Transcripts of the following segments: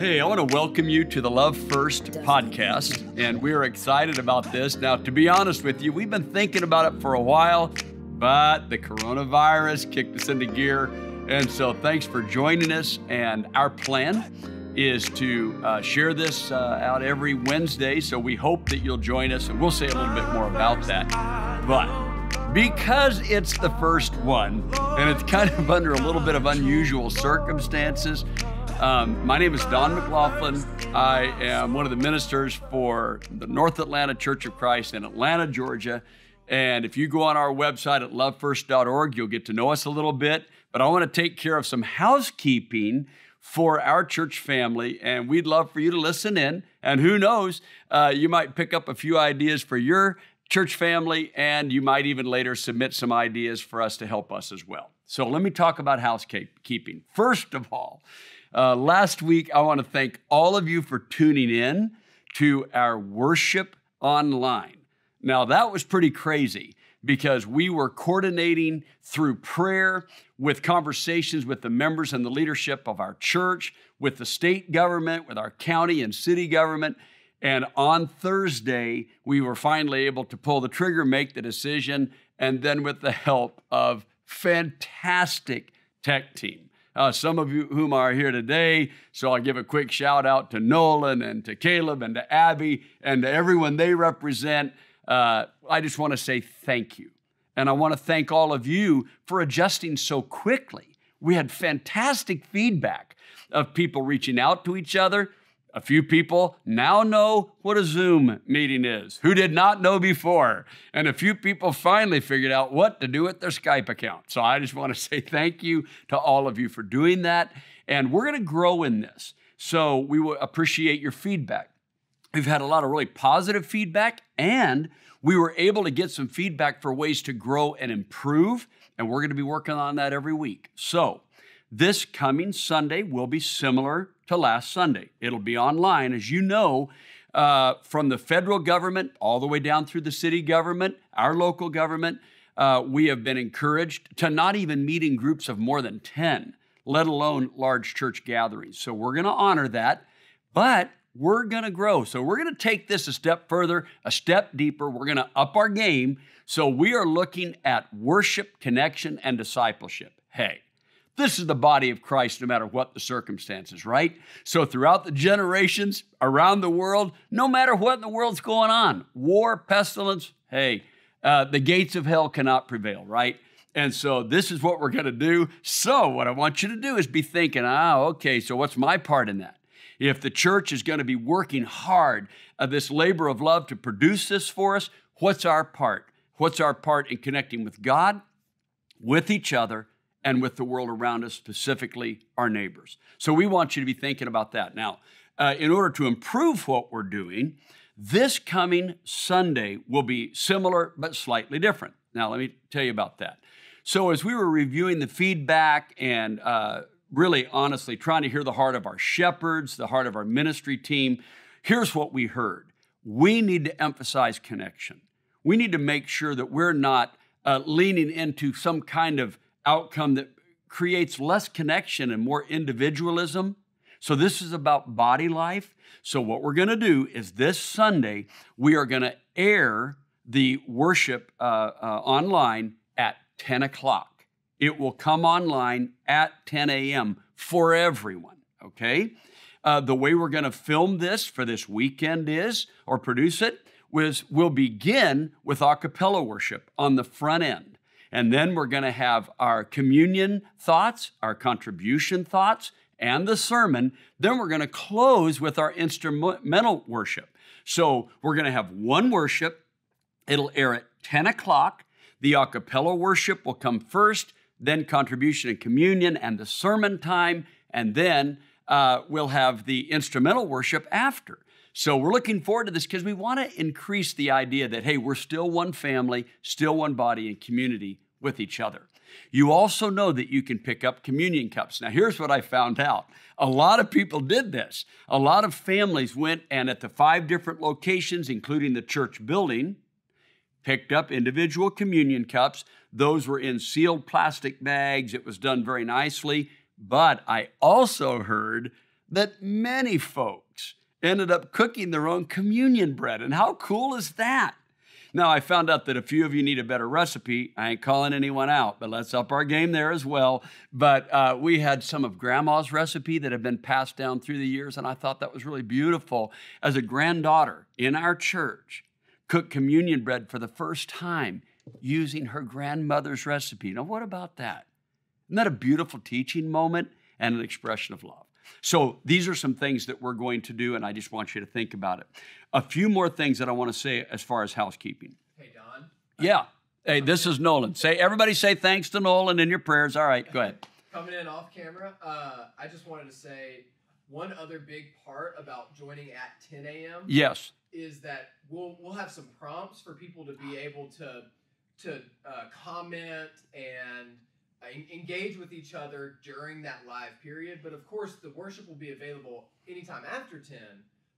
Hey, I want to welcome you to the Love First podcast, and we're excited about this. Now, to be honest with you, we've been thinking about it for a while, but the coronavirus kicked us into gear. And so, thanks for joining us. And our plan is to uh, share this uh, out every Wednesday. So, we hope that you'll join us, and we'll say a little bit more about that. But because it's the first one, and it's kind of under a little bit of unusual circumstances, um, my name is Don McLaughlin. I am one of the ministers for the North Atlanta Church of Christ in Atlanta, Georgia. And if you go on our website at lovefirst.org, you'll get to know us a little bit. But I want to take care of some housekeeping for our church family, and we'd love for you to listen in. And who knows, uh, you might pick up a few ideas for your church family, and you might even later submit some ideas for us to help us as well. So let me talk about housekeeping. First of all, uh, last week, I want to thank all of you for tuning in to our worship online. Now, that was pretty crazy because we were coordinating through prayer with conversations with the members and the leadership of our church, with the state government, with our county and city government. And on Thursday, we were finally able to pull the trigger, make the decision, and then with the help of fantastic tech team uh, some of you whom are here today. So I'll give a quick shout out to Nolan and to Caleb and to Abby and to everyone they represent. Uh, I just want to say thank you. And I want to thank all of you for adjusting so quickly. We had fantastic feedback of people reaching out to each other, a few people now know what a Zoom meeting is, who did not know before. And a few people finally figured out what to do with their Skype account. So I just want to say thank you to all of you for doing that. And we're going to grow in this. So we will appreciate your feedback. We've had a lot of really positive feedback, and we were able to get some feedback for ways to grow and improve. And we're going to be working on that every week. So this coming Sunday will be similar to last Sunday. It'll be online. As you know, uh, from the federal government all the way down through the city government, our local government, uh, we have been encouraged to not even meet in groups of more than 10, let alone large church gatherings. So we're going to honor that, but we're going to grow. So we're going to take this a step further, a step deeper. We're going to up our game. So we are looking at worship, connection, and discipleship. Hey, this is the body of Christ no matter what the circumstances, right? So, throughout the generations around the world, no matter what in the world's going on war, pestilence hey, uh, the gates of hell cannot prevail, right? And so, this is what we're going to do. So, what I want you to do is be thinking, ah, okay, so what's my part in that? If the church is going to be working hard of this labor of love to produce this for us, what's our part? What's our part in connecting with God, with each other, and with the world around us, specifically our neighbors. So we want you to be thinking about that. Now, uh, in order to improve what we're doing, this coming Sunday will be similar but slightly different. Now, let me tell you about that. So, as we were reviewing the feedback and uh, really honestly trying to hear the heart of our shepherds, the heart of our ministry team, here's what we heard. We need to emphasize connection. We need to make sure that we're not uh, leaning into some kind of outcome that creates less connection and more individualism. So, this is about body life. So, what we're going to do is this Sunday, we are going to air the worship uh, uh, online at 10 o'clock. It will come online at 10 a.m. for everyone, okay? Uh, the way we're going to film this for this weekend is, or produce it, was we'll begin with a cappella worship on the front end. And then we're going to have our communion thoughts, our contribution thoughts, and the sermon. Then we're going to close with our instrumental worship. So we're going to have one worship. It'll air at 10 o'clock. The a cappella worship will come first, then contribution and communion and the sermon time, and then uh, we'll have the instrumental worship after. So we're looking forward to this because we want to increase the idea that, hey, we're still one family, still one body and community with each other. You also know that you can pick up communion cups. Now, here's what I found out a lot of people did this. A lot of families went and at the five different locations, including the church building, picked up individual communion cups. Those were in sealed plastic bags. It was done very nicely. But I also heard that many folks ended up cooking their own communion bread. And how cool is that? Now, I found out that a few of you need a better recipe. I ain't calling anyone out, but let's up our game there as well. But uh, we had some of grandma's recipe that had been passed down through the years, and I thought that was really beautiful. As a granddaughter in our church, cook communion bread for the first time using her grandmother's recipe. Now, what about that? Isn't that a beautiful teaching moment and an expression of love? So, these are some things that we're going to do, and I just want you to think about it. A few more things that I want to say as far as housekeeping. Hey, Don. Yeah. Hey, this is Nolan. Say everybody say thanks to Nolan in your prayers. All right, go ahead. Coming in off camera, uh, I just wanted to say one other big part about joining at 10 a.m. Yes. is that we'll we'll have some prompts for people to be able to to uh, comment and engage with each other during that live period. But of course, the worship will be available anytime after 10.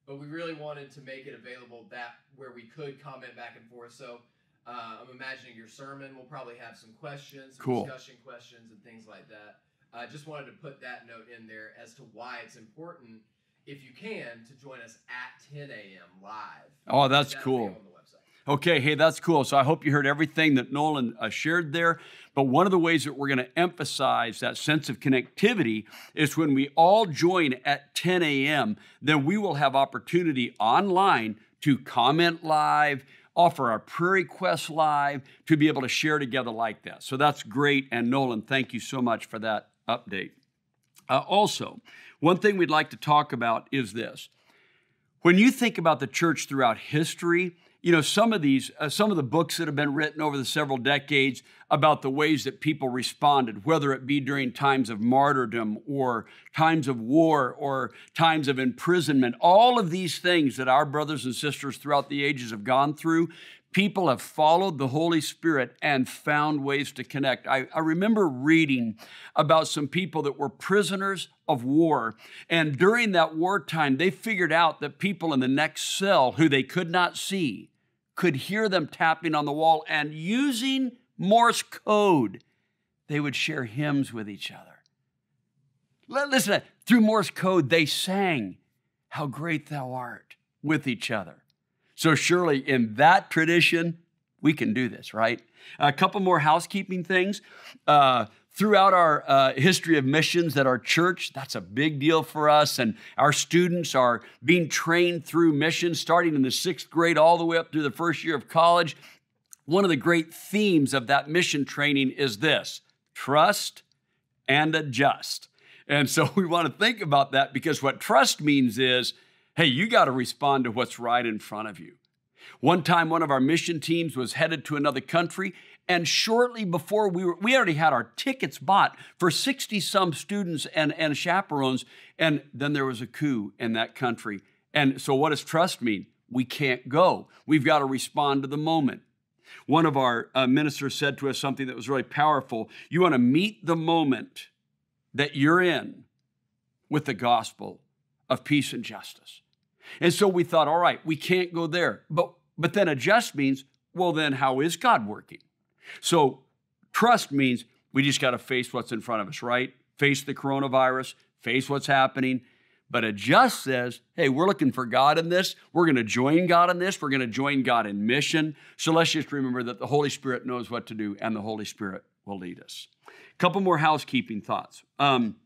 But we really wanted to make it available that where we could comment back and forth. So uh, I'm imagining your sermon will probably have some questions, some Cool. discussion questions, and things like that. I just wanted to put that note in there as to why it's important, if you can, to join us at 10 a.m. live. Oh, that's That'll be cool. Okay, hey, that's cool. So I hope you heard everything that Nolan uh, shared there. But one of the ways that we're going to emphasize that sense of connectivity is when we all join at 10 a.m., then we will have opportunity online to comment live, offer our prayer requests live, to be able to share together like that. So that's great. And Nolan, thank you so much for that update. Uh, also, one thing we'd like to talk about is this. When you think about the church throughout history, you know some of these uh, some of the books that have been written over the several decades about the ways that people responded whether it be during times of martyrdom or times of war or times of imprisonment all of these things that our brothers and sisters throughout the ages have gone through people have followed the Holy Spirit and found ways to connect. I, I, remember reading about some people that were prisoners of war. And during that wartime, they figured out that people in the next cell who they could not see could hear them tapping on the wall and using Morse code, they would share hymns with each other. Listen, through Morse code, they sang, How Great Thou Art, with each other. So, surely in that tradition, we can do this, right? A couple more housekeeping things. Uh, throughout our uh, history of missions that our church, that's a big deal for us. And our students are being trained through missions, starting in the sixth grade all the way up through the first year of college. One of the great themes of that mission training is this trust and adjust. And so we want to think about that because what trust means is, hey, you got to respond to what's right in front of you. One time, one of our mission teams was headed to another country, and shortly before we were, we already had our tickets bought for 60 some students and, and chaperones, and then there was a coup in that country. And so, what does trust mean? We can't go. We've got to respond to the moment. One of our uh, ministers said to us something that was really powerful. You want to meet the moment that you're in with the gospel of peace and justice. And so we thought, all right, we can't go there. But but then adjust means, well, then how is God working? So trust means we just got to face what's in front of us, right? Face the coronavirus, face what's happening. But adjust says, hey, we're looking for God in this. We're going to join God in this. We're going to join God in mission. So let's just remember that the Holy Spirit knows what to do and the Holy Spirit will lead us. A couple more housekeeping thoughts. Um,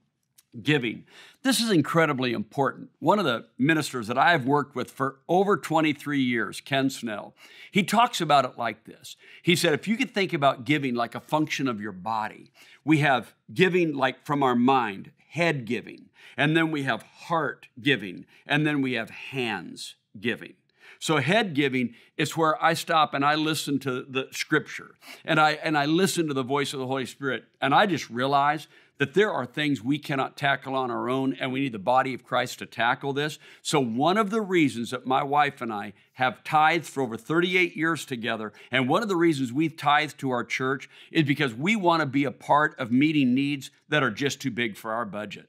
giving. This is incredibly important. One of the ministers that I've worked with for over 23 years, Ken Snell, he talks about it like this. He said, if you could think about giving like a function of your body, we have giving like from our mind, head giving, and then we have heart giving, and then we have hands giving. So head giving is where I stop and I listen to the scripture and I and I listen to the voice of the Holy Spirit and I just realize that there are things we cannot tackle on our own and we need the body of Christ to tackle this. So one of the reasons that my wife and I have tithed for over 38 years together and one of the reasons we've tithed to our church is because we want to be a part of meeting needs that are just too big for our budget.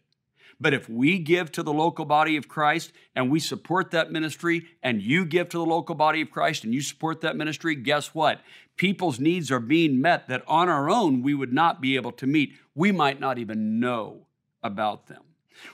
But if we give to the local body of Christ and we support that ministry, and you give to the local body of Christ and you support that ministry, guess what? People's needs are being met that on our own we would not be able to meet. We might not even know about them.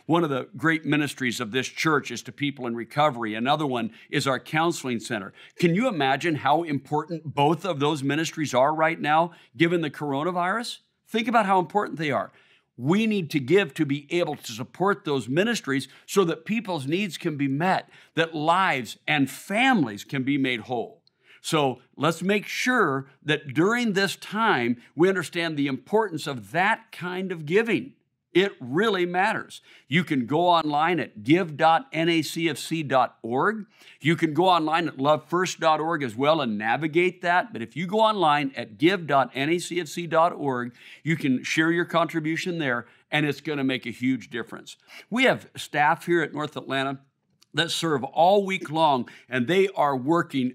One of the great ministries of this church is to people in recovery. Another one is our counseling center. Can you imagine how important both of those ministries are right now, given the coronavirus? Think about how important they are. We need to give to be able to support those ministries so that people's needs can be met, that lives and families can be made whole. So let's make sure that during this time we understand the importance of that kind of giving. It really matters. You can go online at give.nacfc.org. You can go online at lovefirst.org as well and navigate that. But if you go online at give.nacfc.org, you can share your contribution there, and it's going to make a huge difference. We have staff here at North Atlanta that serve all week long, and they are working.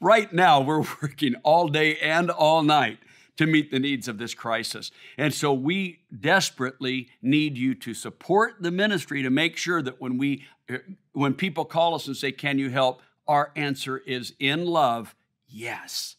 Right now, we're working all day and all night to meet the needs of this crisis. And so we desperately need you to support the ministry to make sure that when we eh, when people call us and say, "Can you help?" our answer is in love, yes.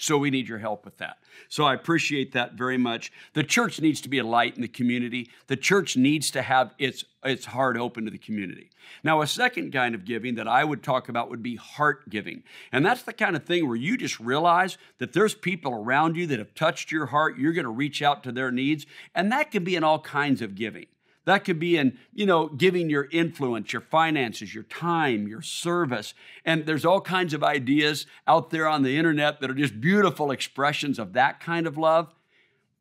So we need your help with that. So I appreciate that very much. The church needs to be a light in the community. The church needs to have its, its heart open to the community. Now, a second kind of giving that I would talk about would be heart giving. And that's the kind of thing where you just realize that there's people around you that have touched your heart. You're going to reach out to their needs. And that can be in all kinds of giving. That could be in, you know, giving your influence, your finances, your time, your service. And there's all kinds of ideas out there on the internet that are just beautiful expressions of that kind of love.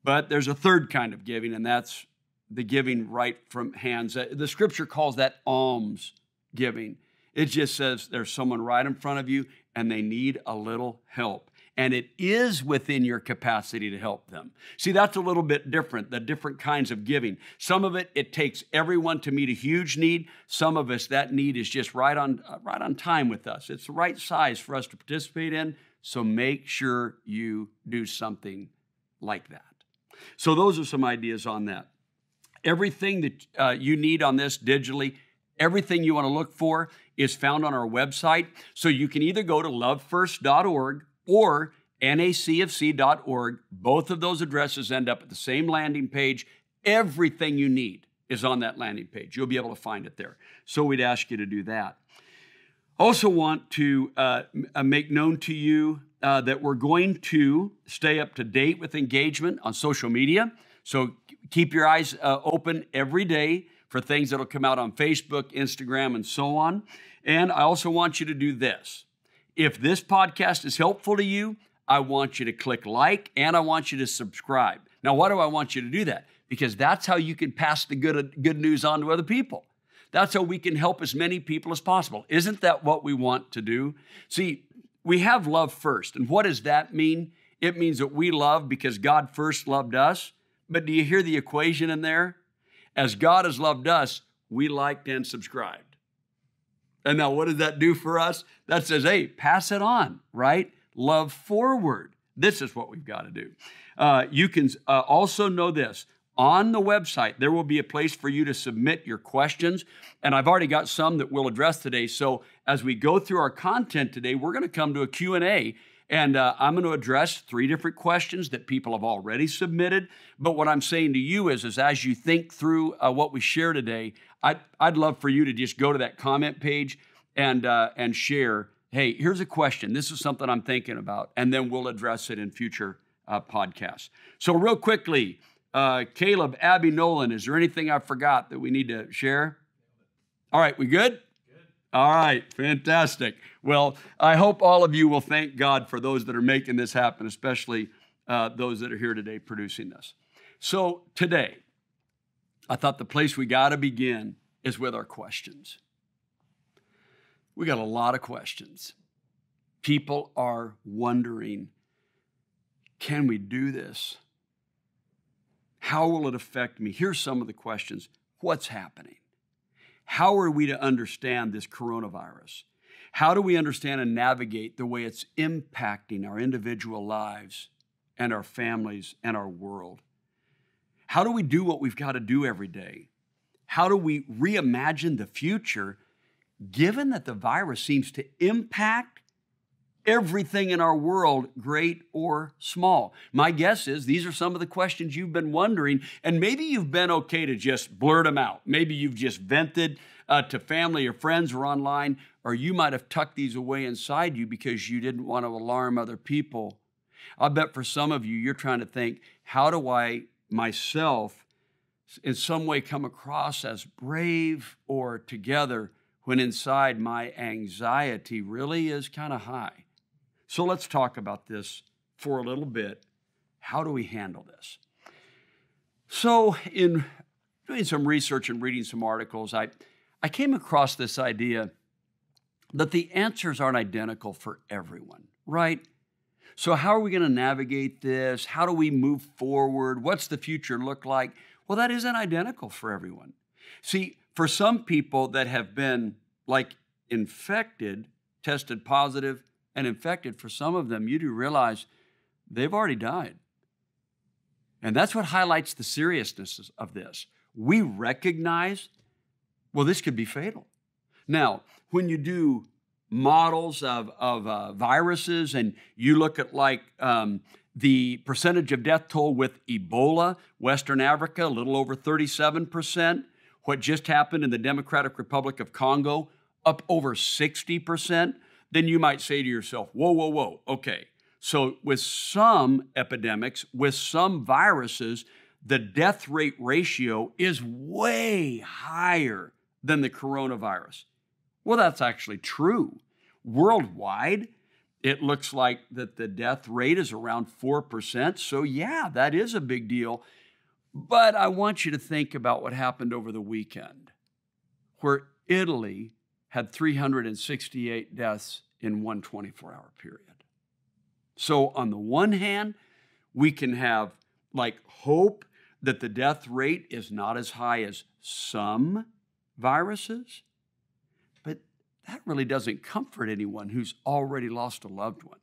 But there's a third kind of giving, and that's the giving right from hands. Uh, the scripture calls that alms giving. It just says there's someone right in front of you and they need a little help and it is within your capacity to help them. See, that's a little bit different, the different kinds of giving. Some of it, it takes everyone to meet a huge need. Some of us, that need is just right on, uh, right on time with us. It's the right size for us to participate in. So make sure you do something like that. So, those are some ideas on that. Everything that uh, you need on this digitally, everything you want to look for is found on our website. So, you can either go to lovefirst.org or nacfc.org. Both of those addresses end up at the same landing page. Everything you need is on that landing page. You'll be able to find it there. So we'd ask you to do that. Also, want to uh, uh, make known to you uh, that we're going to stay up to date with engagement on social media. So keep your eyes uh, open every day for things that'll come out on Facebook, Instagram, and so on. And I also want you to do this if this podcast is helpful to you, I want you to click like and I want you to subscribe. Now, why do I want you to do that? Because that's how you can pass the good, good news on to other people. That's how we can help as many people as possible. Isn't that what we want to do? See, we have love first. And what does that mean? It means that we love because God first loved us. But do you hear the equation in there? As God has loved us, we liked and subscribed. And now, what does that do for us? That says, hey, pass it on, right? Love forward. This is what we've got to do. Uh, you can uh, also know this on the website there will be a place for you to submit your questions and i've already got some that we'll address today so as we go through our content today we're going to come to a q&a and uh, i'm going to address three different questions that people have already submitted but what i'm saying to you is, is as you think through uh, what we share today I'd, I'd love for you to just go to that comment page and, uh, and share hey, here's a question. This is something I'm thinking about. And then we'll address it in future uh, podcasts. So, real quickly, uh, Caleb, Abby, Nolan, is there anything I forgot that we need to share? All right, we good? All right, fantastic. Well, I hope all of you will thank God for those that are making this happen, especially uh, those that are here today producing this. So, today, I thought the place we got to begin is with our questions. We got a lot of questions. People are wondering can we do this? How will it affect me? Here's some of the questions What's happening? How are we to understand this coronavirus? How do we understand and navigate the way it's impacting our individual lives and our families and our world? How do we do what we've got to do every day? How do we reimagine the future given that the virus seems to impact everything in our world, great or small? My guess is these are some of the questions you've been wondering, and maybe you've been okay to just blurt them out. Maybe you've just vented uh, to family or friends or online, or you might have tucked these away inside you because you didn't want to alarm other people. I bet for some of you, you're trying to think, how do I myself in some way come across as brave or together when inside my anxiety really is kind of high. So let's talk about this for a little bit. How do we handle this? So, in doing some research and reading some articles, I, I came across this idea that the answers aren't identical for everyone, right? So, how are we going to navigate this? How do we move forward? What's the future look like? Well, that isn't identical for everyone. See, for some people that have been like infected, tested positive, and infected, for some of them, you do realize they've already died. And that's what highlights the seriousness of this. We recognize, well, this could be fatal. Now, when you do models of, of uh, viruses and you look at like um, the percentage of death toll with Ebola, Western Africa, a little over 37%. What just happened in the Democratic Republic of Congo, up over 60%. Then you might say to yourself, whoa, whoa, whoa, okay. So, with some epidemics, with some viruses, the death rate ratio is way higher than the coronavirus. Well, that's actually true. Worldwide, it looks like that the death rate is around 4%. So, yeah, that is a big deal. But I want you to think about what happened over the weekend, where Italy had 368 deaths in one 24 hour period. So, on the one hand, we can have like hope that the death rate is not as high as some viruses but that really doesn't comfort anyone who's already lost a loved one.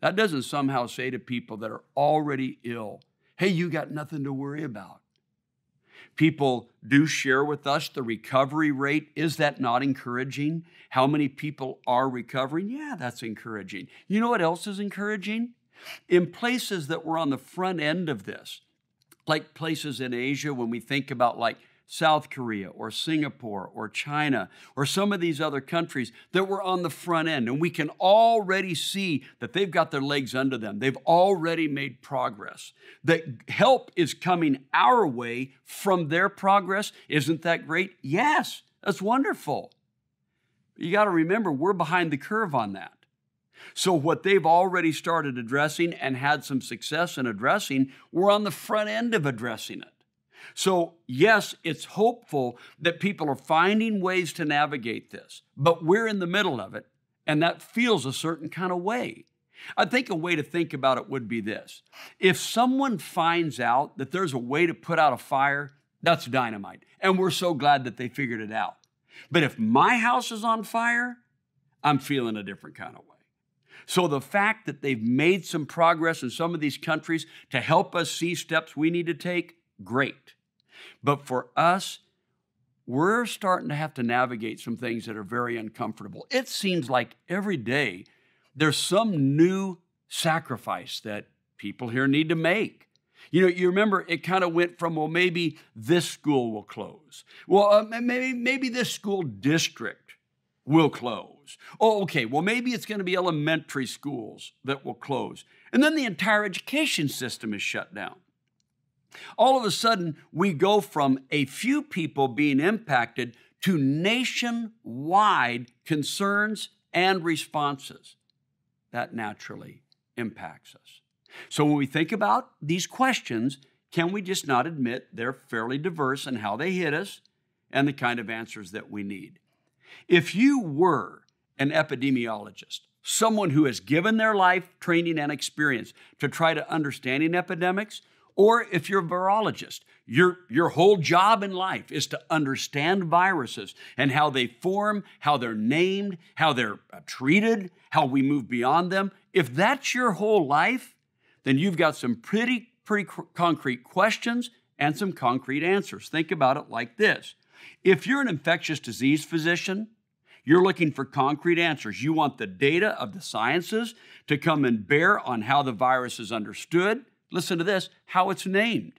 That doesn't somehow say to people that are already ill, hey, you got nothing to worry about. People do share with us the recovery rate. Is that not encouraging? How many people are recovering? Yeah, that's encouraging. You know what else is encouraging? In places that were on the front end of this, like places in Asia, when we think about like South Korea or Singapore or China or some of these other countries that were on the front end. And we can already see that they've got their legs under them. They've already made progress. That help is coming our way from their progress. Isn't that great? Yes, that's wonderful. You got to remember, we're behind the curve on that. So, what they've already started addressing and had some success in addressing, we're on the front end of addressing it. So, yes, it's hopeful that people are finding ways to navigate this, but we're in the middle of it, and that feels a certain kind of way. I think a way to think about it would be this if someone finds out that there's a way to put out a fire, that's dynamite, and we're so glad that they figured it out. But if my house is on fire, I'm feeling a different kind of way. So the fact that they've made some progress in some of these countries to help us see steps we need to take, great. But for us, we're starting to have to navigate some things that are very uncomfortable. It seems like every day there's some new sacrifice that people here need to make. You know, you remember it kind of went from, well, maybe this school will close. Well, uh, maybe, maybe this school district will close. Oh, okay, well, maybe it's going to be elementary schools that will close. And then the entire education system is shut down. All of a sudden, we go from a few people being impacted to nationwide concerns and responses. That naturally impacts us. So, when we think about these questions, can we just not admit they're fairly diverse in how they hit us and the kind of answers that we need? If you were an epidemiologist, someone who has given their life training and experience to try to understanding epidemics, or if you're a virologist, your, your whole job in life is to understand viruses and how they form, how they're named, how they're uh, treated, how we move beyond them. If that's your whole life, then you've got some pretty, pretty concrete questions and some concrete answers. Think about it like this If you're an infectious disease physician, You're looking for concrete answers. You want the data of the sciences to come and bear on how the virus is understood. Listen to this how it's named.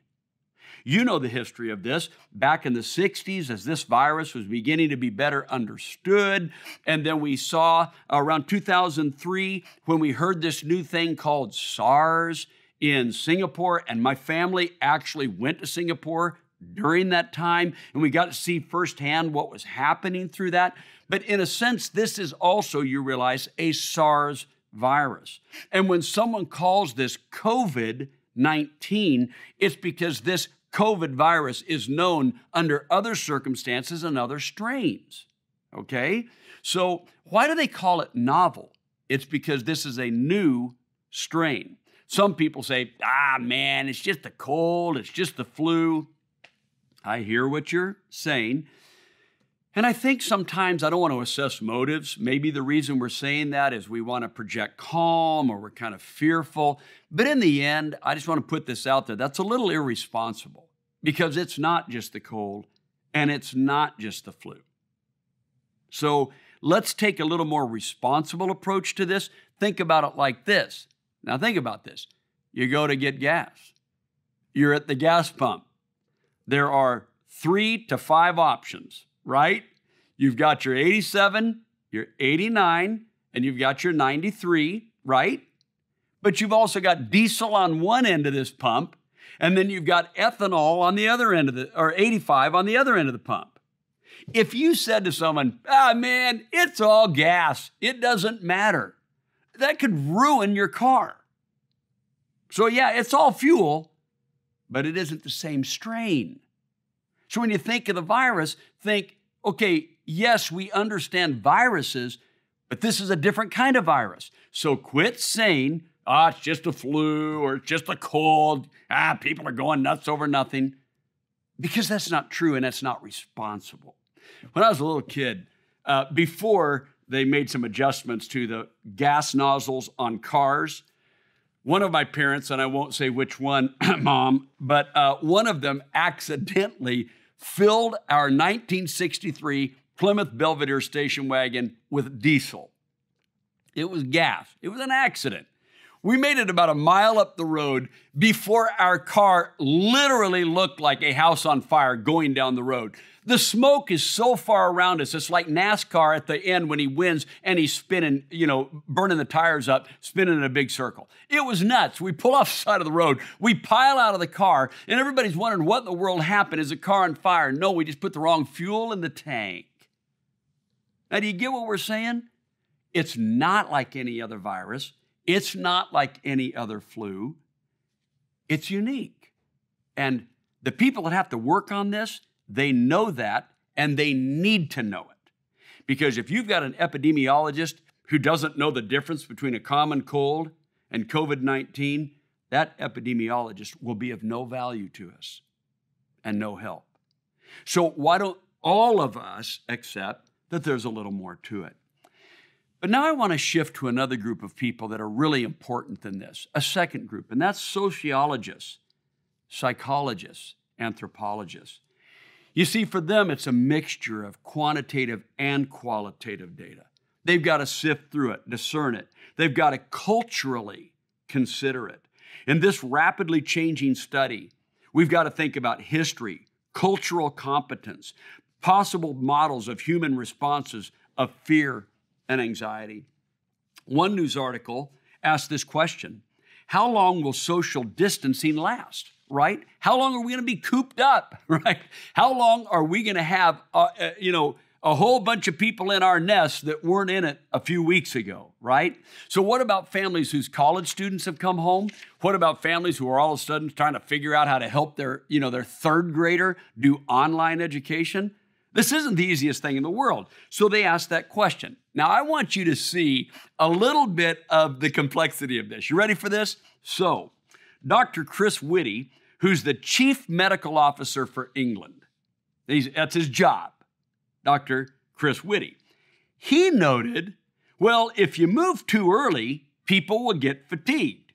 You know the history of this. Back in the 60s, as this virus was beginning to be better understood, and then we saw around 2003 when we heard this new thing called SARS in Singapore, and my family actually went to Singapore during that time, and we got to see firsthand what was happening through that. But in a sense, this is also, you realize, a SARS virus. And when someone calls this COVID 19, it's because this COVID virus is known under other circumstances and other strains. Okay? So, why do they call it novel? It's because this is a new strain. Some people say, ah, man, it's just the cold, it's just the flu. I hear what you're saying. And I think sometimes I don't want to assess motives. Maybe the reason we're saying that is we want to project calm or we're kind of fearful. But in the end, I just want to put this out there. That's a little irresponsible because it's not just the cold and it's not just the flu. So let's take a little more responsible approach to this. Think about it like this. Now, think about this. You go to get gas, you're at the gas pump. There are three to five options right? You've got your 87, your 89, and you've got your 93, right? But you've also got diesel on one end of this pump, and then you've got ethanol on the other end of the, or 85 on the other end of the pump. If you said to someone, ah, man, it's all gas, it doesn't matter, that could ruin your car. So, yeah, it's all fuel, but it isn't the same strain. So when you think of the virus, think, okay, yes, we understand viruses, but this is a different kind of virus. So quit saying, ah, oh, it's just a flu or it's just a cold. Ah, people are going nuts over nothing. Because that's not true and that's not responsible. When I was a little kid, uh, before they made some adjustments to the gas nozzles on cars, one of my parents, and I won't say which one, mom, but uh, one of them accidentally filled our 1963 Plymouth Belvedere station wagon with diesel. It was gas, it was an accident. We made it about a mile up the road before our car literally looked like a house on fire going down the road. The smoke is so far around us. It's like NASCAR at the end when he wins and he's spinning, you know, burning the tires up, spinning in a big circle. It was nuts. We pull off the side of the road, we pile out of the car, and everybody's wondering what in the world happened. Is the car on fire? No, we just put the wrong fuel in the tank. Now, do you get what we're saying? It's not like any other virus. It's not like any other flu. It's unique. And the people that have to work on this, they know that and they need to know it. Because if you've got an epidemiologist who doesn't know the difference between a common cold and COVID 19, that epidemiologist will be of no value to us and no help. So, why don't all of us accept that there's a little more to it? But now I want to shift to another group of people that are really important than this, a second group, and that's sociologists, psychologists, anthropologists. You see, for them, it's a mixture of quantitative and qualitative data. They've got to sift through it, discern it. They've got to culturally consider it. In this rapidly changing study, we've got to think about history, cultural competence, possible models of human responses of fear and anxiety. One news article asked this question How long will social distancing last? Right? How long are we going to be cooped up? Right? How long are we going to have, uh, uh, you know, a whole bunch of people in our nest that weren't in it a few weeks ago, right? So, what about families whose college students have come home? What about families who are all of a sudden trying to figure out how to help their, you know, their third grader do online education? This isn't the easiest thing in the world. So they asked that question. Now, I want you to see a little bit of the complexity of this. You ready for this? So, Dr. Chris Whitty, who's the chief medical officer for England, that's his job, Dr. Chris Whitty. He noted, well, if you move too early, people will get fatigued.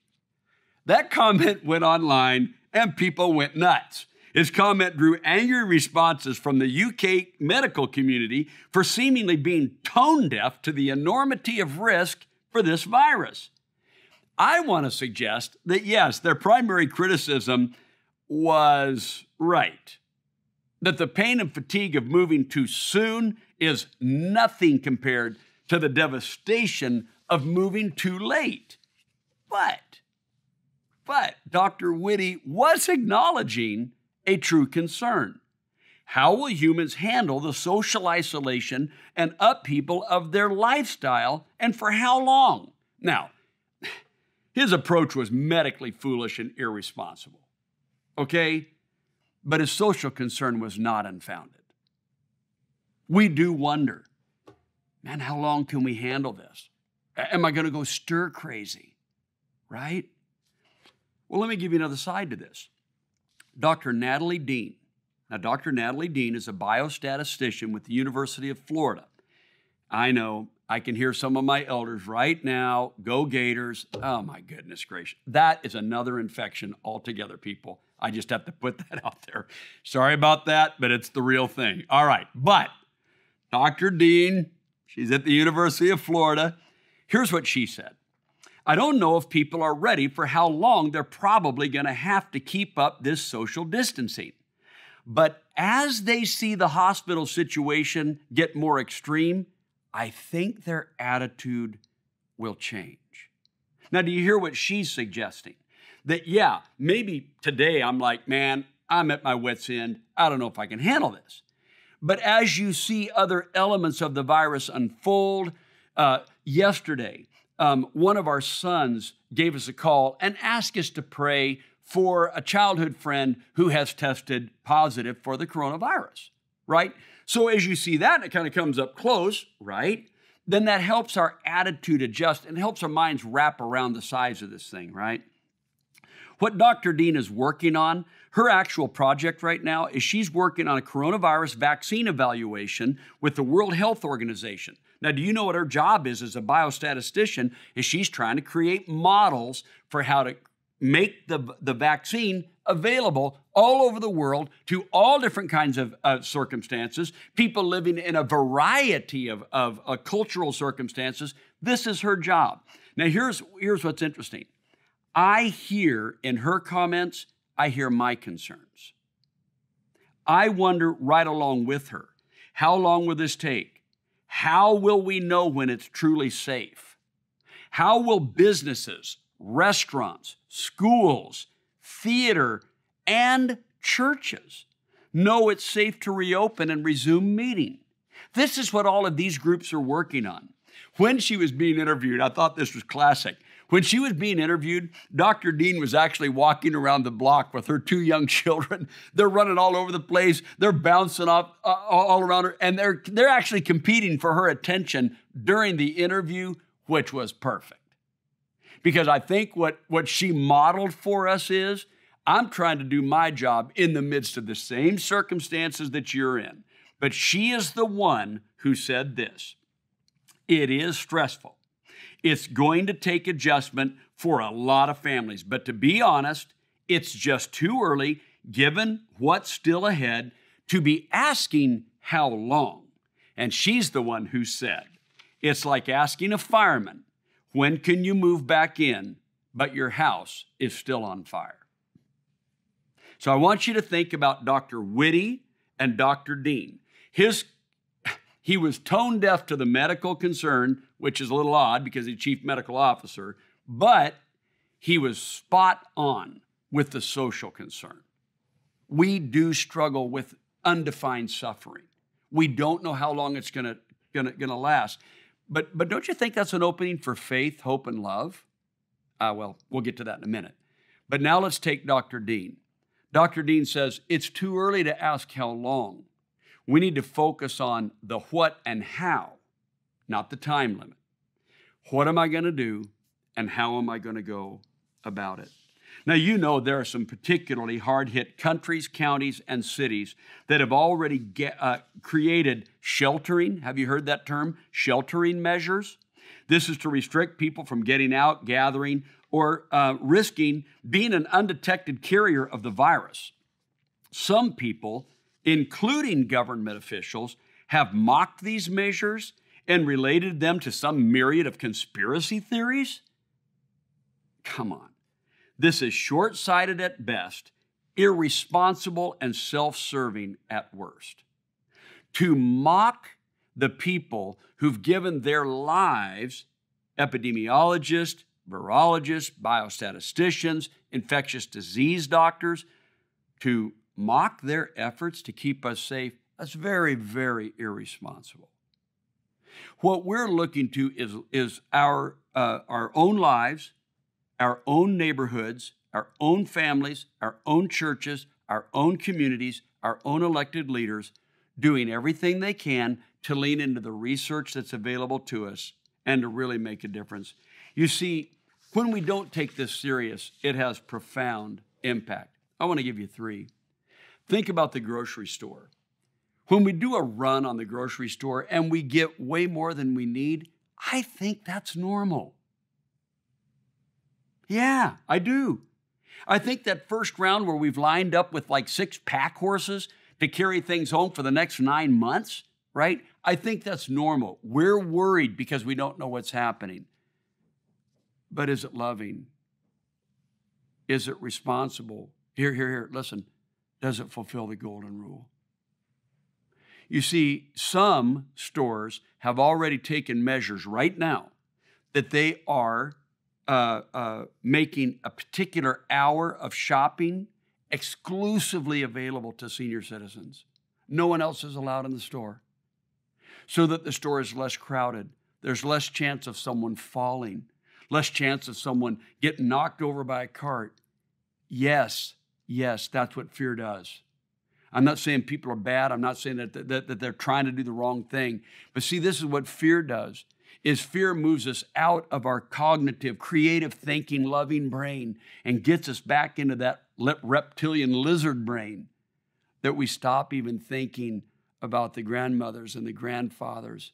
That comment went online and people went nuts. His comment drew angry responses from the UK medical community for seemingly being tone deaf to the enormity of risk for this virus. I want to suggest that yes, their primary criticism was right. That the pain and fatigue of moving too soon is nothing compared to the devastation of moving too late. But, but Dr. Whitty was acknowledging a true concern. How will humans handle the social isolation and upheaval of their lifestyle and for how long? Now, his approach was medically foolish and irresponsible. Okay? But his social concern was not unfounded. We do wonder, man, how long can we handle this? Am I going to go stir crazy? Right? Well, let me give you another side to this. Dr. Natalie Dean. Now, Dr. Natalie Dean is a biostatistician with the University of Florida. I know I can hear some of my elders right now, go Gators. Oh my goodness gracious. That is another infection altogether, people. I just have to put that out there. Sorry about that, but it's the real thing. All right. But Dr. Dean, she's at the University of Florida. Here's what she said I don't know if people are ready for how long they're probably going to have to keep up this social distancing. But as they see the hospital situation get more extreme, I think their attitude will change. Now, do you hear what she's suggesting? That, yeah, maybe today I'm like, man, I'm at my wits' end. I don't know if I can handle this. But as you see other elements of the virus unfold, uh, yesterday, um, one of our sons gave us a call and asked us to pray for a childhood friend who has tested positive for the coronavirus, right? So as you see that, it kind of comes up close, right? Then that helps our attitude adjust and helps our minds wrap around the size of this thing, right? What Dr. Dean is working on, her actual project right now is she's working on a coronavirus vaccine evaluation with the World Health Organization. Now, do you know what her job is as a biostatistician? Is she's trying to create models for how to make the, the vaccine available all over the world to all different kinds of uh, circumstances, people living in a variety of, of uh, cultural circumstances. This is her job. Now, here's, here's what's interesting. I hear in her comments, I hear my concerns. I wonder right along with her, how long will this take? How will we know when it's truly safe? How will businesses, restaurants, schools, theater, and churches know it's safe to reopen and resume meeting. This is what all of these groups are working on. When she was being interviewed, I thought this was classic. When she was being interviewed, Dr. Dean was actually walking around the block with her two young children. They're running all over the place. They're bouncing off uh, all around her, and they're they're actually competing for her attention during the interview, which was perfect because I think what, what she modeled for us is I'm trying to do my job in the midst of the same circumstances that you're in. But she is the one who said this It is stressful. It's going to take adjustment for a lot of families. But to be honest, it's just too early, given what's still ahead, to be asking how long. And she's the one who said, It's like asking a fireman when can you move back in, but your house is still on fire? So I want you to think about Dr. Whitty and Dr. Dean. His he was tone deaf to the medical concern, which is a little odd because he's chief medical officer, but he was spot on with the social concern. We do struggle with undefined suffering. We don't know how long it's gonna, gonna last. But, but don't you think that's an opening for faith, hope, and love? Uh, well, we'll get to that in a minute. But now let's take Dr. Dean. Dr. Dean says it's too early to ask how long. We need to focus on the what and how, not the time limit. What am I going to do and how am I going to go about it? Now, you know there are some particularly hard hit countries, counties, and cities that have already get, uh, created sheltering. Have you heard that term? Sheltering measures. This is to restrict people from getting out, gathering, or uh, risking being an undetected carrier of the virus. Some people, including government officials, have mocked these measures and related them to some myriad of conspiracy theories? Come on. This is short sighted at best, irresponsible, and self serving at worst. To mock the people who've given their lives, epidemiologists, virologists, biostatisticians, infectious disease doctors, to mock their efforts to keep us safe, that's very, very irresponsible. What we're looking to is, is our, uh, our own lives, our own neighborhoods, our own families, our own churches, our own communities, our own elected leaders doing everything they can to lean into the research that's available to us and to really make a difference. You see, when we don't take this serious, it has profound impact. I want to give you three. Think about the grocery store. When we do a run on the grocery store and we get way more than we need, I think that's normal. Yeah, I do. I think that first round where we've lined up with like six pack horses to carry things home for the next nine months, right? I think that's normal. We're worried because we don't know what's happening. But is it loving? Is it responsible? Here, here, here, listen. Does it fulfill the golden rule? You see, some stores have already taken measures right now that they are uh, uh, making a particular hour of shopping exclusively available to senior citizens. No one else is allowed in the store. So that the store is less crowded. There's less chance of someone falling, less chance of someone getting knocked over by a cart. Yes, yes, that's what fear does. I'm not saying people are bad. I'm not saying that, that, that they're trying to do the wrong thing. But see, this is what fear does is fear moves us out of our cognitive, creative thinking, loving brain and gets us back into that reptilian lizard brain that we stop even thinking about the grandmothers and the grandfathers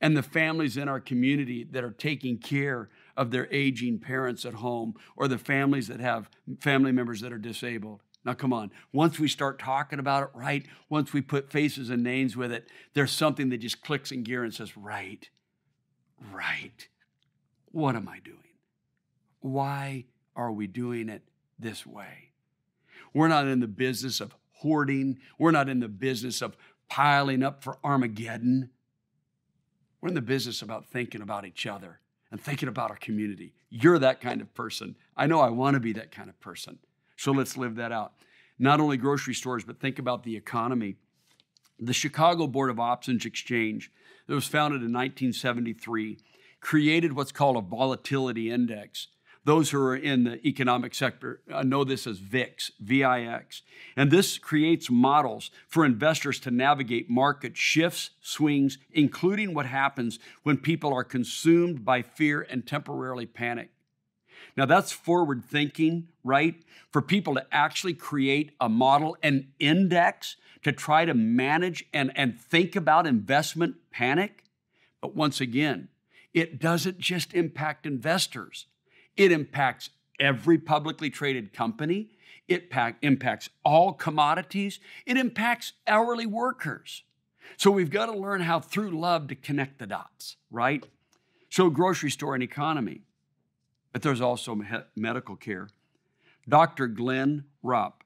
and the families in our community that are taking care of their aging parents at home or the families that have family members that are disabled. Now, come on. Once we start talking about it right, once we put faces and names with it, there's something that just clicks in gear and says, right, right. What am I doing? Why are we doing it this way? We're not in the business of hoarding, we're not in the business of piling up for Armageddon. We're in the business about thinking about each other and thinking about our community. You're that kind of person. I know I want to be that kind of person. So let's live that out. Not only grocery stores, but think about the economy. The Chicago Board of Options Exchange, that was founded in 1973, created what's called a volatility index. Those who are in the economic sector uh, know this as VIX, VIX. And this creates models for investors to navigate market shifts, swings, including what happens when people are consumed by fear and temporarily panic. Now, that's forward thinking, right? For people to actually create a model, an index to try to manage and, and think about investment panic. But once again, it doesn't just impact investors, it impacts every publicly traded company, it pack, impacts all commodities, it impacts hourly workers. So we've got to learn how through love to connect the dots, right? So, grocery store and economy but there's also medical care. Dr. Glenn Rupp,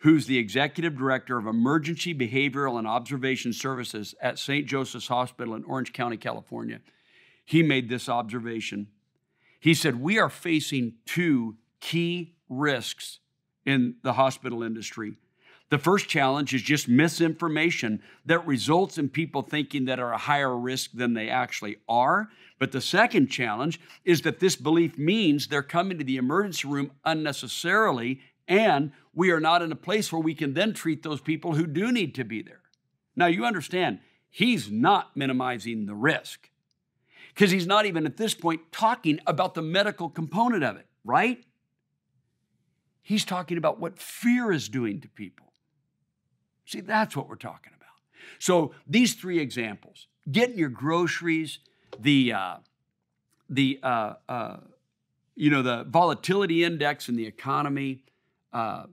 who's the executive director of emergency behavioral and observation services at St. Joseph's Hospital in Orange County, California, he made this observation. He said, We are facing two key risks in the hospital industry the first challenge is just misinformation that results in people thinking that are a higher risk than they actually are. But the second challenge is that this belief means they're coming to the emergency room unnecessarily, and we are not in a place where we can then treat those people who do need to be there. Now, you understand, he's not minimizing the risk because he's not even at this point talking about the medical component of it, right? He's talking about what fear is doing to people. See, that's what we're talking about. So these three examples: getting your groceries, the uh, the uh, uh, you know the volatility index in the economy, uh,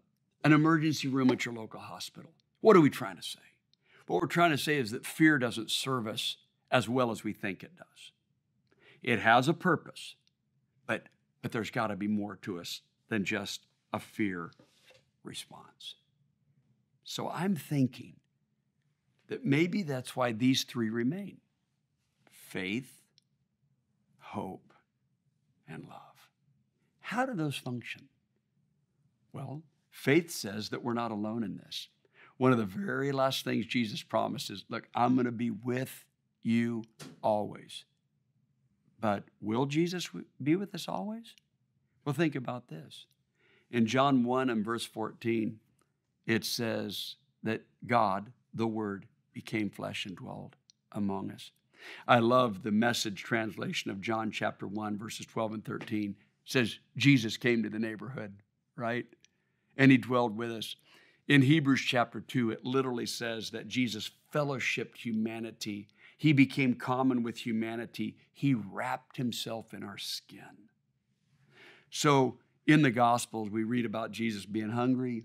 an emergency room at your local hospital. What are we trying to say? What we're trying to say is that fear doesn't serve us as well as we think it does. It has a purpose, but, but there's got to be more to us than just a fear response. So I'm thinking that maybe that's why these three remain faith, hope, and love. How do those function? Well, faith says that we're not alone in this. One of the very last things Jesus promises look, I'm going to be with you always. But will Jesus be with us always? Well, think about this. In John 1 and verse 14, it says that God, the Word, became flesh and dwelled among us. I love the message translation of John chapter 1, verses 12 and 13. It says, Jesus came to the neighborhood, right? And he dwelled with us. In Hebrews chapter 2, it literally says that Jesus fellowshipped humanity. He became common with humanity. He wrapped himself in our skin. So in the Gospels, we read about Jesus being hungry,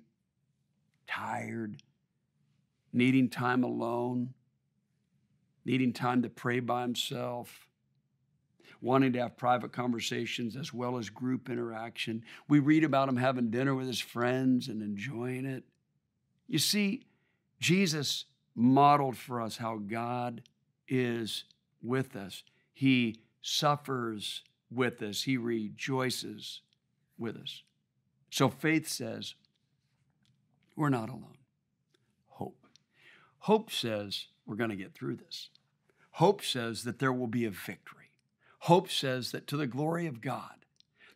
tired, needing time alone, needing time to pray by himself, wanting to have private conversations as well as group interaction. We read about him having dinner with his friends and enjoying it. You see, Jesus modeled for us how God is with us. He suffers with us, He rejoices with us. So faith says, we're not alone. Hope. Hope says we're going to get through this. Hope says that there will be a victory. Hope says that to the glory of God,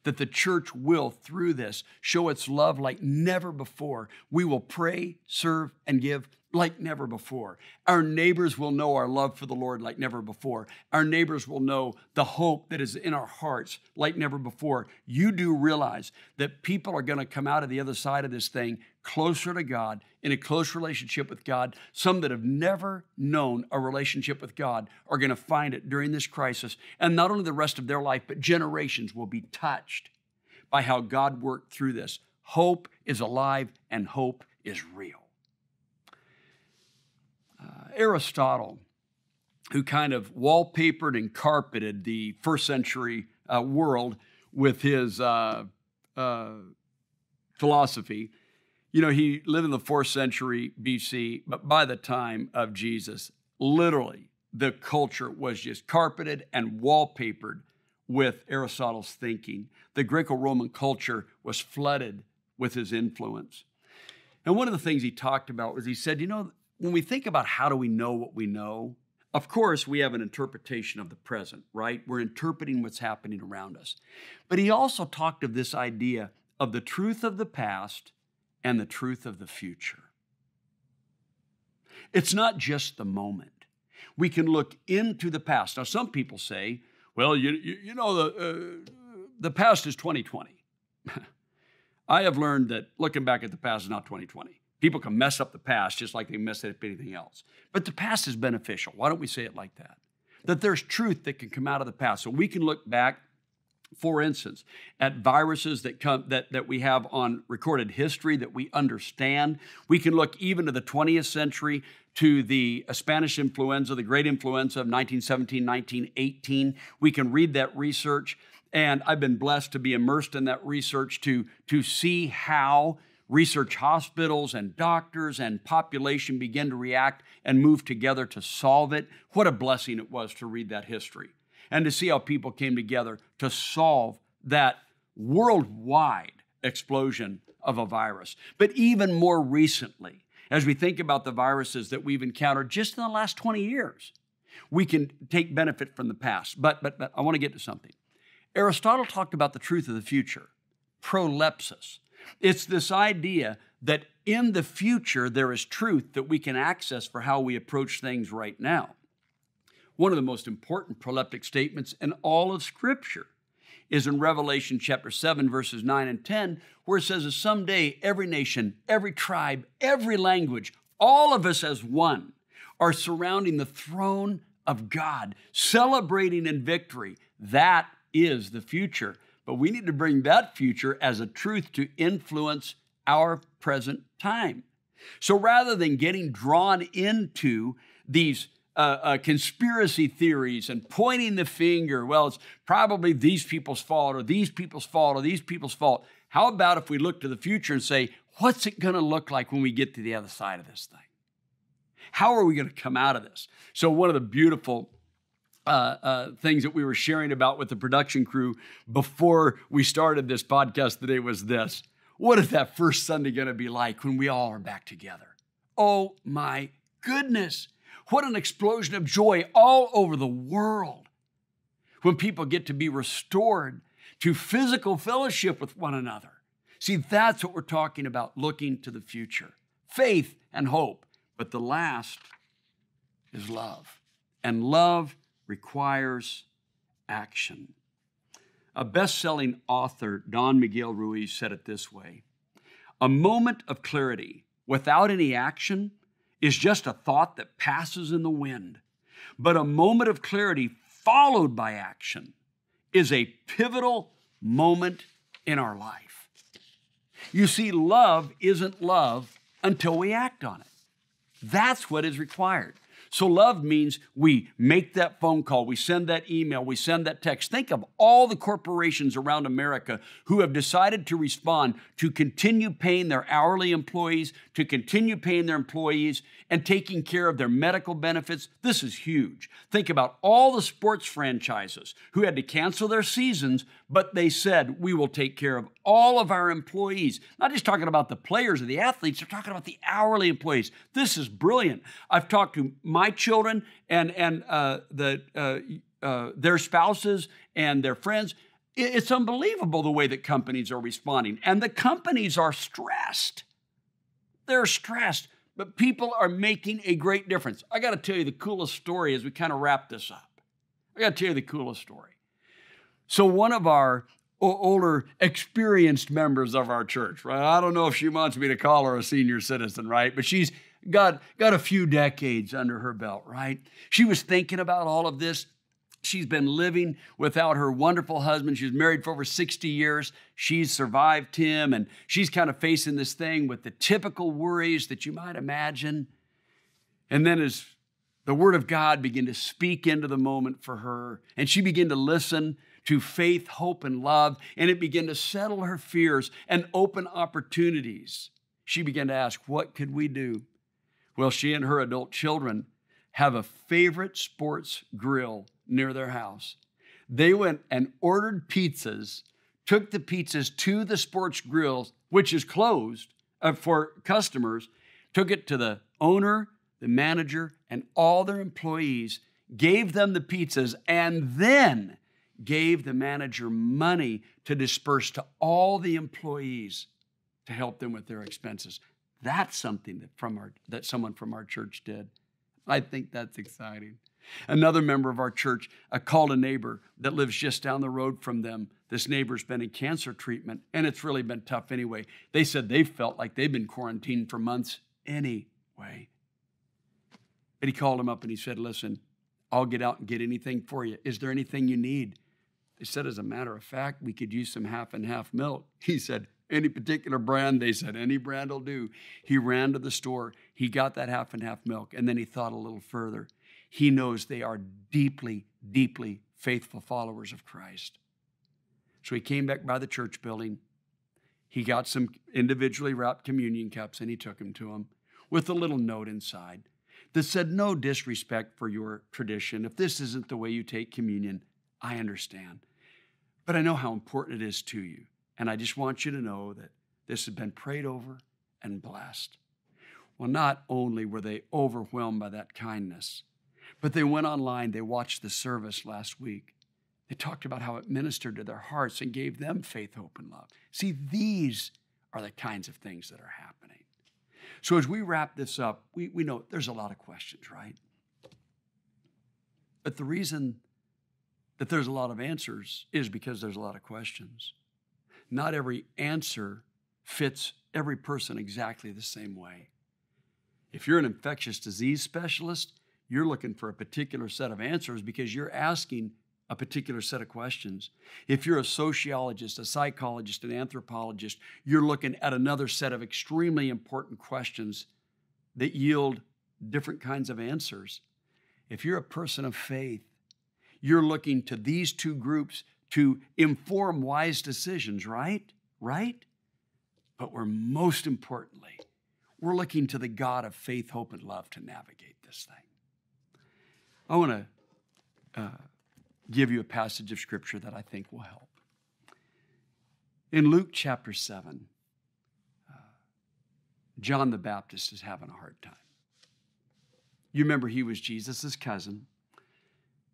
that the church will, through this, show its love like never before. We will pray, serve, and give like never before. Our neighbors will know our love for the Lord like never before. Our neighbors will know the hope that is in our hearts like never before. You do realize that people are going to come out of the other side of this thing closer to God, in a close relationship with God. Some that have never known a relationship with God are going to find it during this crisis. And not only the rest of their life, but generations will be touched by how God worked through this. Hope is alive and hope is real. Aristotle, who kind of wallpapered and carpeted the first century uh, world with his uh, uh, philosophy, you know, he lived in the fourth century BC, but by the time of Jesus, literally the culture was just carpeted and wallpapered with Aristotle's thinking. The Greco Roman culture was flooded with his influence. And one of the things he talked about was he said, you know, when we think about how do we know what we know, of course, we have an interpretation of the present, right? We're interpreting what's happening around us. But he also talked of this idea of the truth of the past and the truth of the future. It's not just the moment. We can look into the past. Now, some people say, well, you, you, you know, the, uh, the past is 2020. I have learned that looking back at the past is not 2020. People can mess up the past just like they mess up anything else. But the past is beneficial. Why don't we say it like that? That there's truth that can come out of the past. So we can look back, for instance, at viruses that come that, that we have on recorded history that we understand. We can look even to the 20th century to the uh, Spanish influenza, the great influenza of 1917, 1918. We can read that research. And I've been blessed to be immersed in that research to, to see how research hospitals and doctors and population begin to react and move together to solve it. What a blessing it was to read that history and to see how people came together to solve that worldwide explosion of a virus. But even more recently, as we think about the viruses that we've encountered just in the last 20 years, we can take benefit from the past. But, but, but I want to get to something. Aristotle talked about the truth of the future, prolepsis. It's this idea that in the future there is truth that we can access for how we approach things right now. One of the most important proleptic statements in all of Scripture is in Revelation chapter 7, verses 9 and 10, where it says that someday every nation, every tribe, every language, all of us as one are surrounding the throne of God, celebrating in victory. That is the future. But we need to bring that future as a truth to influence our present time. So rather than getting drawn into these uh, uh, conspiracy theories and pointing the finger, well, it's probably these people's fault or these people's fault or these people's fault. How about if we look to the future and say, what's it going to look like when we get to the other side of this thing? How are we going to come out of this? So, one of the beautiful uh, uh, things that we were sharing about with the production crew before we started this podcast today was this. What is that first Sunday going to be like when we all are back together? Oh my goodness. What an explosion of joy all over the world when people get to be restored to physical fellowship with one another. See, that's what we're talking about looking to the future faith and hope. But the last is love. And love requires action. A best selling author, Don Miguel Ruiz, said it this way A moment of clarity without any action is just a thought that passes in the wind. But a moment of clarity followed by action is a pivotal moment in our life. You see, love isn't love until we act on it. That's what is required. So, love means we make that phone call, we send that email, we send that text. Think of all the corporations around America who have decided to respond to continue paying their hourly employees, to continue paying their employees, and taking care of their medical benefits. This is huge. Think about all the sports franchises who had to cancel their seasons, but they said, we will take care of all of our employees. Not just talking about the players or the athletes, they're talking about the hourly employees. This is brilliant. I've talked to my children and, and uh, the, uh, uh, their spouses and their friends. It's unbelievable the way that companies are responding. And the companies are stressed. They're stressed but people are making a great difference. I got to tell you the coolest story as we kind of wrap this up. I got to tell you the coolest story. So, one of our older, experienced members of our church, right? I don't know if she wants me to call her a senior citizen, right? But she's got, got a few decades under her belt, right? She was thinking about all of this She's been living without her wonderful husband. She was married for over 60 years. She's survived him, and she's kind of facing this thing with the typical worries that you might imagine. And then, as the Word of God began to speak into the moment for her, and she began to listen to faith, hope, and love, and it began to settle her fears and open opportunities. She began to ask, What could we do? Well, she and her adult children have a favorite sports grill near their house. They went and ordered pizzas, took the pizzas to the sports grill, which is closed uh, for customers, took it to the owner, the manager, and all their employees, gave them the pizzas, and then gave the manager money to disperse to all the employees to help them with their expenses. That's something that from our that someone from our church did. I think that's exciting. Another member of our church uh, called a neighbor that lives just down the road from them. This neighbor's been in cancer treatment, and it's really been tough anyway. They said they felt like they've been quarantined for months anyway. But he called him up and he said, Listen, I'll get out and get anything for you. Is there anything you need? They said, As a matter of fact, we could use some half and half milk. He said, Any particular brand? They said, Any brand will do. He ran to the store. He got that half and half milk, and then he thought a little further he knows they are deeply, deeply faithful followers of Christ. So he came back by the church building. He got some individually wrapped communion cups and he took them to him with a little note inside that said, No disrespect for your tradition. If this isn't the way you take communion, I understand. But I know how important it is to you. And I just want you to know that this has been prayed over and blessed. Well, not only were they overwhelmed by that kindness, but they went online, they watched the service last week. They talked about how it ministered to their hearts and gave them faith, hope, and love. See, these are the kinds of things that are happening. So as we wrap this up, we, we know there's a lot of questions, right? But the reason that there's a lot of answers is because there's a lot of questions. Not every answer fits every person exactly the same way. If you're an infectious disease specialist, you're looking for a particular set of answers because you're asking a particular set of questions. If you're a sociologist, a psychologist, an anthropologist, you're looking at another set of extremely important questions that yield different kinds of answers. If you're a person of faith, you're looking to these two groups to inform wise decisions, right? Right? But we're most importantly, we're looking to the God of faith, hope, and love to navigate this thing. I want to uh, give you a passage of scripture that I think will help. In Luke chapter 7, uh, John the Baptist is having a hard time. You remember he was Jesus' cousin,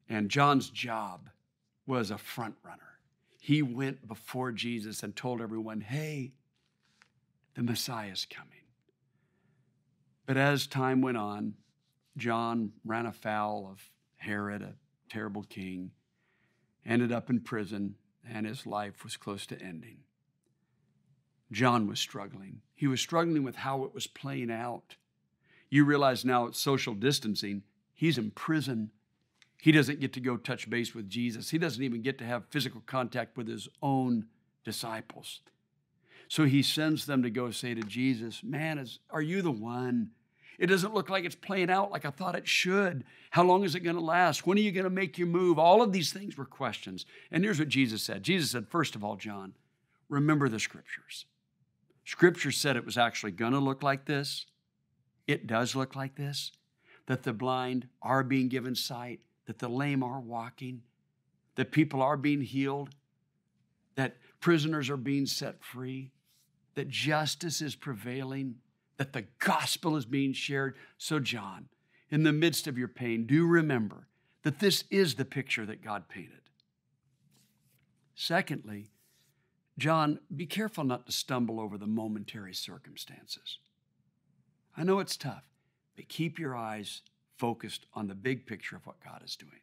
and John's job was a front runner. He went before Jesus and told everyone, hey, the Messiah is coming. But as time went on, John ran afoul of Herod, a terrible king, ended up in prison, and his life was close to ending. John was struggling. He was struggling with how it was playing out. You realize now it's social distancing. He's in prison. He doesn't get to go touch base with Jesus. He doesn't even get to have physical contact with his own disciples. So he sends them to go say to Jesus, Man, is, are you the one? It doesn't look like it's playing out like I thought it should. How long is it going to last? When are you going to make your move? All of these things were questions. And here's what Jesus said Jesus said, First of all, John, remember the scriptures. Scripture said it was actually going to look like this. It does look like this that the blind are being given sight, that the lame are walking, that people are being healed, that prisoners are being set free, that justice is prevailing, that the gospel is being shared. So, John, in the midst of your pain, do remember that this is the picture that God painted. Secondly, John, be careful not to stumble over the momentary circumstances. I know it's tough, but keep your eyes focused on the big picture of what God is doing.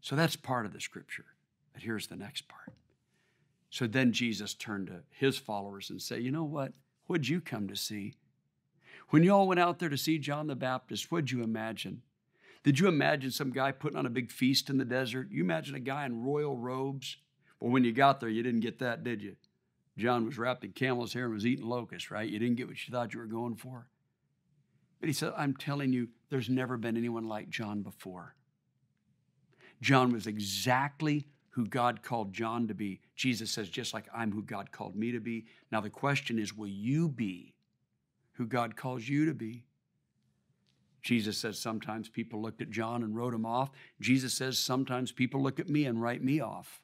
So that's part of the scripture. But here's the next part. So then Jesus turned to his followers and said, You know what? What'd you come to see? When you all went out there to see John the Baptist, what'd you imagine? Did you imagine some guy putting on a big feast in the desert? You imagine a guy in royal robes? Well, when you got there, you didn't get that, did you? John was wrapped in camel's hair and was eating locusts, right? You didn't get what you thought you were going for. But he said, I'm telling you, there's never been anyone like John before. John was exactly who God called John to be. Jesus says, just like I'm who God called me to be. Now the question is, will you be who God calls you to be? Jesus says sometimes people looked at John and wrote him off. Jesus says sometimes people look at me and write me off.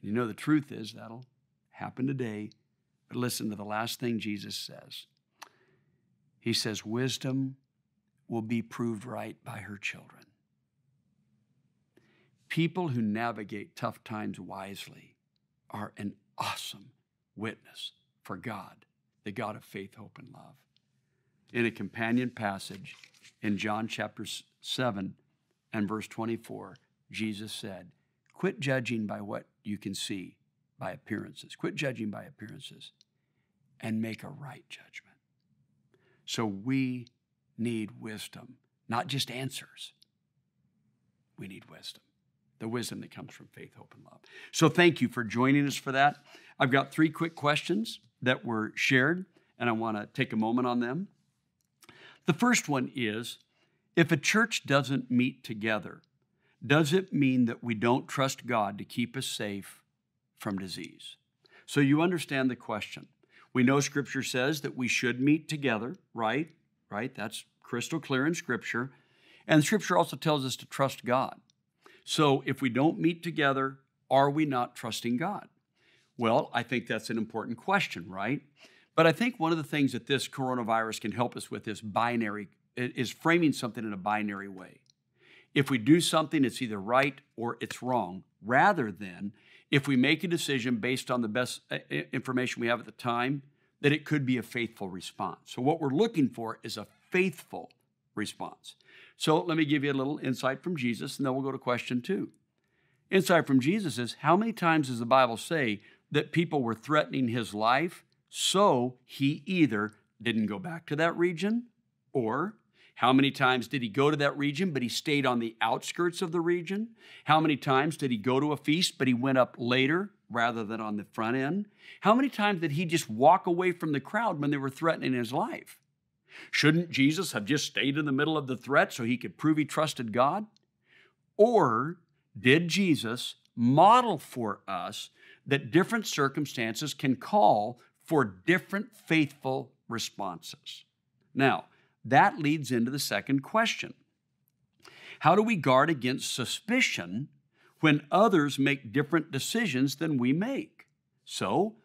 You know, the truth is that'll happen today. But listen to the last thing Jesus says. He says, Wisdom will be proved right by her children. People who navigate tough times wisely are an awesome witness for God, the God of faith, hope, and love. In a companion passage in John chapter 7 and verse 24, Jesus said, Quit judging by what you can see, by appearances. Quit judging by appearances and make a right judgment. So we need wisdom, not just answers. We need wisdom the wisdom that comes from faith, hope, and love. So thank you for joining us for that. I've got three quick questions that were shared, and I want to take a moment on them. The first one is if a church doesn't meet together, does it mean that we don't trust God to keep us safe from disease? So you understand the question. We know Scripture says that we should meet together, right? Right? That's crystal clear in Scripture. And Scripture also tells us to trust God. So if we don't meet together, are we not trusting God? Well, I think that's an important question, right? But I think one of the things that this coronavirus can help us with is binary, is framing something in a binary way. If we do something, it's either right or it's wrong, rather than if we make a decision based on the best uh, information we have at the time, that it could be a faithful response. So, what we're looking for is a faithful response. So let me give you a little insight from Jesus, and then we'll go to question two. Insight from Jesus is how many times does the Bible say that people were threatening his life, so he either didn't go back to that region or How many times did he go to that region, but he stayed on the outskirts of the region? How many times did he go to a feast, but he went up later rather than on the front end? How many times did he just walk away from the crowd when they were threatening his life? Shouldn't Jesus have just stayed in the middle of the threat so he could prove he trusted God? Or did Jesus model for us that different circumstances can call for different faithful responses? Now, that leads into the second question How do we guard against suspicion when others make different decisions than we make? So,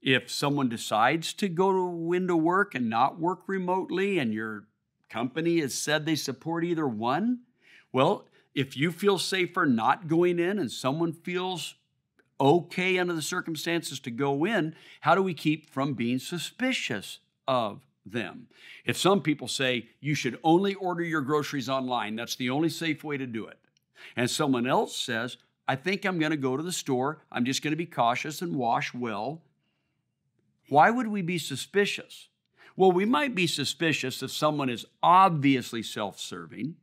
if someone decides to go to into work and not work remotely, and your company has said they support either one, well, if you feel safer not going in and someone feels okay under the circumstances to go in, how do we keep from being suspicious of them. If some people say you should only order your groceries online, that's the only safe way to do it. And someone else says, I think I'm going to go to the store, I'm just going to be cautious and wash well. Why would we be suspicious? Well, we might be suspicious if someone is obviously self serving.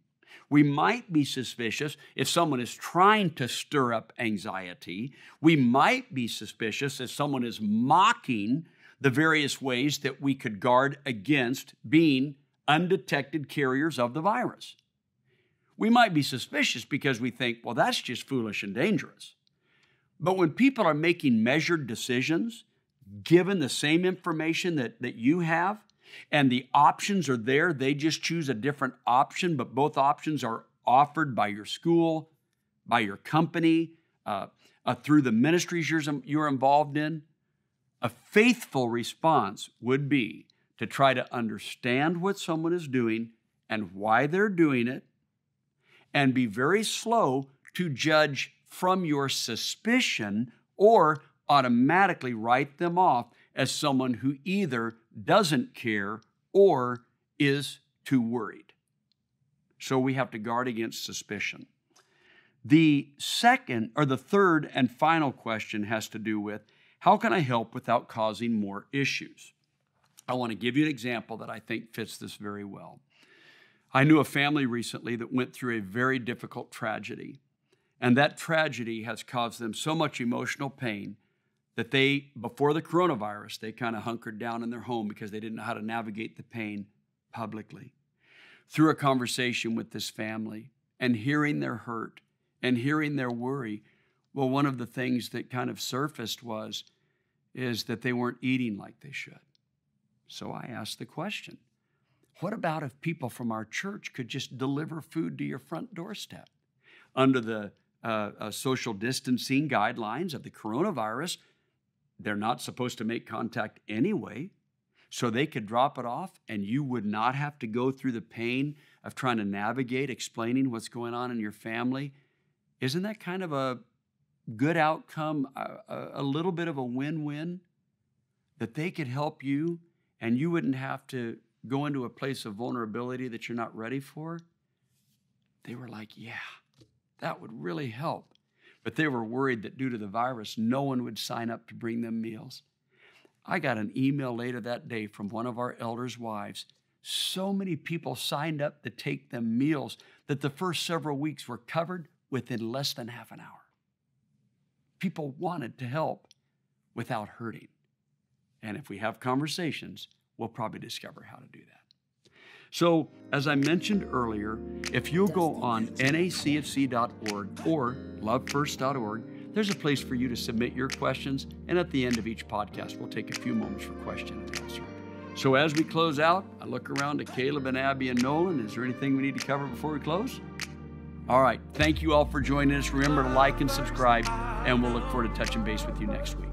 We might be suspicious if someone is trying to stir up anxiety. We might be suspicious if someone is mocking the various ways that we could guard against being undetected carriers of the virus. We might be suspicious because we think, well, that's just foolish and dangerous. But when people are making measured decisions, given the same information that, that you have, and the options are there, they just choose a different option, but both options are offered by your school, by your company, uh, uh, through the ministries you're, you're involved in. A faithful response would be to try to understand what someone is doing and why they're doing it, and be very slow to judge from your suspicion or automatically write them off as someone who either doesn't care or is too worried. So we have to guard against suspicion. The second or the third and final question has to do with how can I help without causing more issues? I want to give you an example that I think fits this very well. I knew a family recently that went through a very difficult tragedy, and that tragedy has caused them so much emotional pain that they, before the coronavirus, they kind of hunkered down in their home because they didn't know how to navigate the pain publicly. Through a conversation with this family and hearing their hurt and hearing their worry, well, one of the things that kind of surfaced was is that they weren't eating like they should. So I asked the question what about if people from our church could just deliver food to your front doorstep? Under the uh, uh, social distancing guidelines of the coronavirus, they're not supposed to make contact anyway. So they could drop it off, and you would not have to go through the pain of trying to navigate explaining what's going on in your family. Isn't that kind of a good outcome, a, a little bit of a win win, that they could help you and you wouldn't have to go into a place of vulnerability that you're not ready for? They were like, yeah, that would really help. But they were worried that due to the virus, no one would sign up to bring them meals. I got an email later that day from one of our elders' wives. So many people signed up to take them meals that the first several weeks were covered within less than half an hour people wanted to help without hurting. And if we have conversations, we'll probably discover how to do that. So, as I mentioned earlier, if you'll go on nacfc.org or lovefirst.org, there's a place for you to submit your questions. And at the end of each podcast, we'll take a few moments for question and answer. So, as we close out, I look around to Caleb and Abby and Nolan. Is there anything we need to cover before we close? All right. Thank you all for joining us. Remember to like and subscribe, and we'll look forward to touching base with you next week.